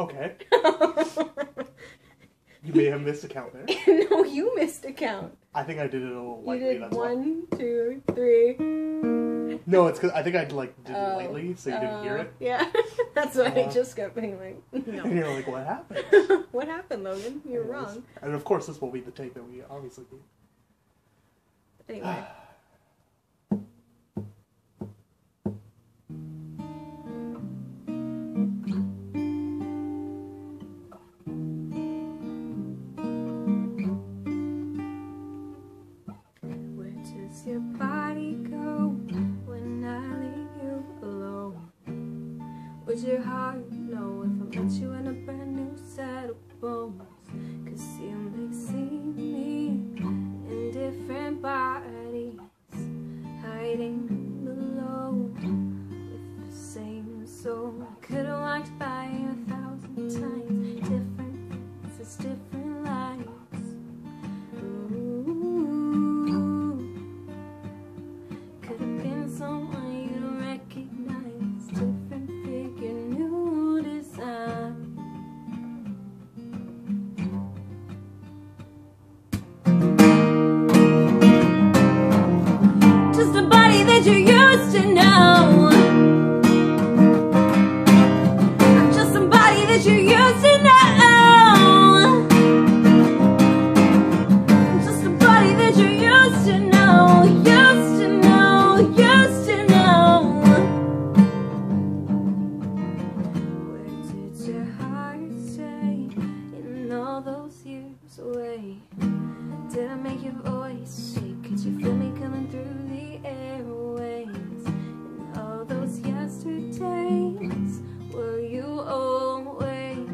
Okay. you may have missed a count there. no, you missed a count. I think I did it a little You lightly. did that's why. one, two, three. No, it's because I think I like did it Oh, lightly, so you didn't hear uh, it. Yeah, that's why I Uh, just kept being like, And you're like, what happened? what happened, Logan? You're Anyways. wrong. And of course, this will be the tape that we obviously do. Anyway. your body go when I leave you alone? Would your heart know if I met you in a brand new set of bones? Away? Did I make your voice shake? Could you feel me coming through the airways? In all those yesterdays, were you always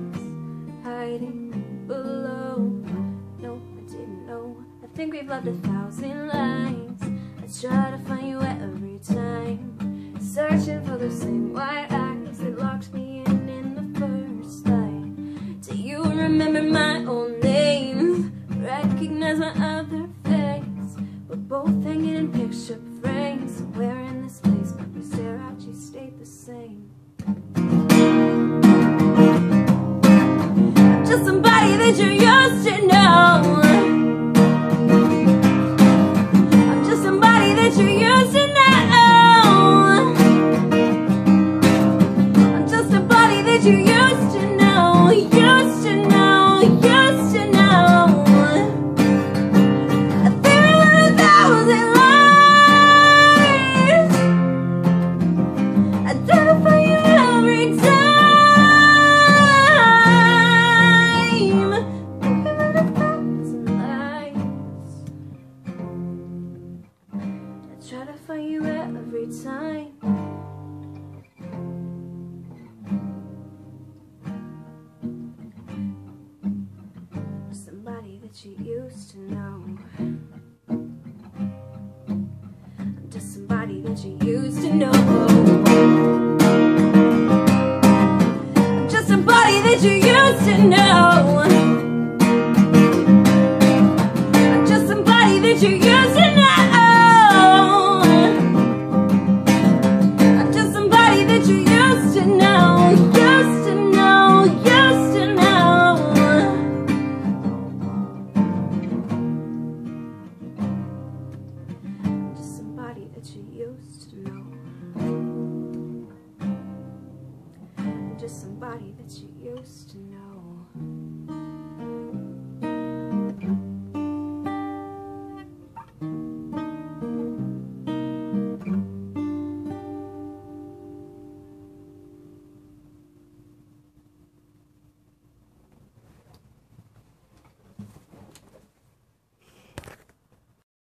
hiding below? No, I didn't know. I think we've loved a thousand lives. I try to find you every time, searching for the same white eyes My other face? We're both hanging in picture You used to know. Just somebody that you used Somebody that you used to know.